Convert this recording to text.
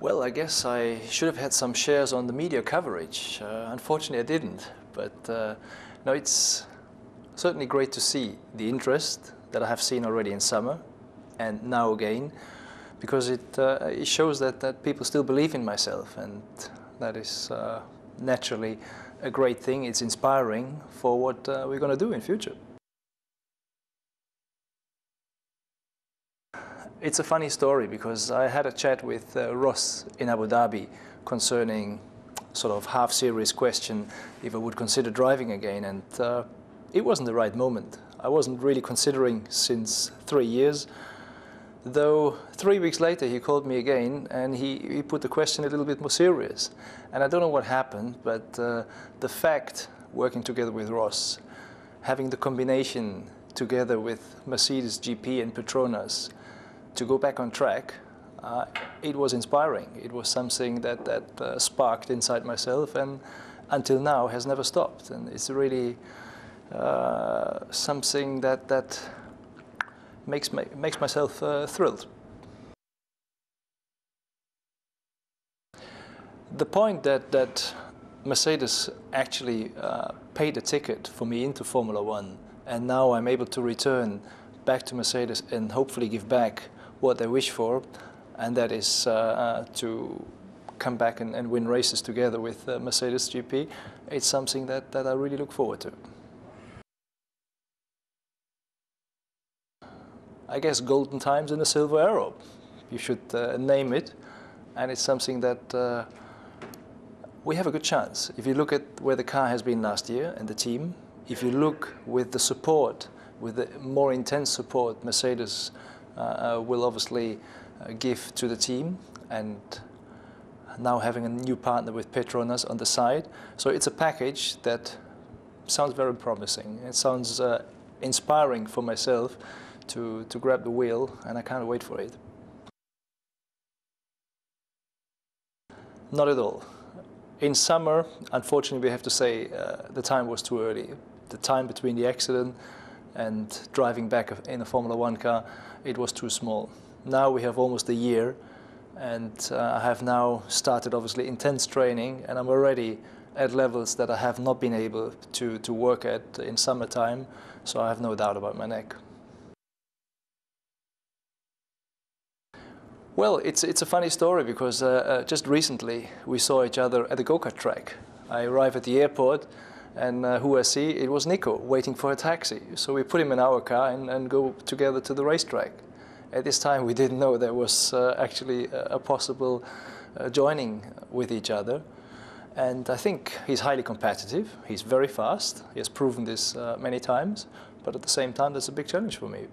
Well, I guess I should have had some shares on the media coverage. Uh, unfortunately, I didn't. But uh, no, it's certainly great to see the interest that I have seen already in summer and now again, because it, uh, it shows that, that people still believe in myself, and that is uh, naturally a great thing. It's inspiring for what uh, we're going to do in future. It's a funny story because I had a chat with uh, Ross in Abu Dhabi concerning sort of half serious question if I would consider driving again and uh, it wasn't the right moment. I wasn't really considering since three years though three weeks later he called me again and he, he put the question a little bit more serious and I don't know what happened but uh, the fact working together with Ross having the combination together with Mercedes GP and Petronas to go back on track, uh, it was inspiring. It was something that, that uh, sparked inside myself and until now has never stopped. And it's really uh, something that, that makes, me, makes myself uh, thrilled. The point that, that Mercedes actually uh, paid a ticket for me into Formula One and now I'm able to return back to Mercedes and hopefully give back what they wish for, and that is uh, uh, to come back and, and, win races together with uh, Mercedes GP. It's something that, that I really look forward to. I guess golden times in the silver arrow. You should uh, name it, and it's something that uh, we have a good chance. If you look at where the car has been last year and the team, if you look with the support, with the more intense support Mercedes will obviously uh, give to the team and now having a new partner with Petronas on the side. So it's a package that sounds very promising. It sounds uh, inspiring for myself to, to grab the wheel, and I can't wait for it. Not at all. In summer, unfortunately, we have to say uh, the time was too early. The time between the accident and driving back in a Formula One car it was too small. Now we have almost a year and uh, I have now started obviously intense training and I'm already at levels that I have not been able to, to work at in summertime, so I have no doubt about my neck. Well, it's, it's a funny story because uh, uh, just recently we saw each other at the go-kart track. I arrived at the airport and uh, who I see, it was Nico waiting for a taxi. So we put him in our car and, and go together to the racetrack. At this time, we didn't know there was uh, actually a, possible uh, joining with each other. And I think he's highly competitive. He's very fast. He has proven this uh, many times. But at the same time, that's a big challenge for me.